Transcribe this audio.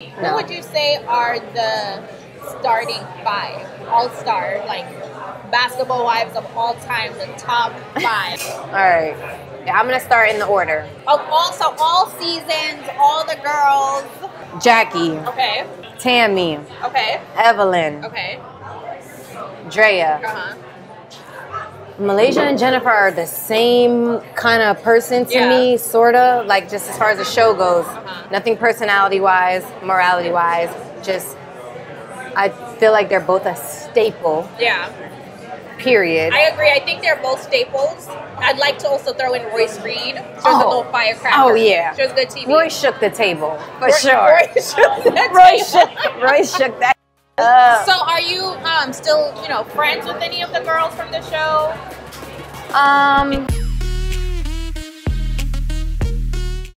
Who would you say are the starting five, all star, like basketball wives of all time, the top five All right. Yeah, I'm gonna start in the order. of all, so all seasons, all the girls. Jackie, Okay, Tami, okay, Evelyn, okay. Draya. Uh huh. Malaysia and Jennifer are the same kind of person to Yeah. me, sorta. Like just as far as the show goes, Uh-huh. nothing personality wise, morality wise. Just I feel like they're both a staple. Yeah, Period. I agree. I think they're both staples. I'd like to also throw in Royce Reed. She was a Oh. little firecracker. Oh, yeah. she was good TV. Roy shook the table for Roy- sure. Roy shook the Roy shook. Roy shook that. up. So, are you still, you know, friends with any of the girls from the show? Um,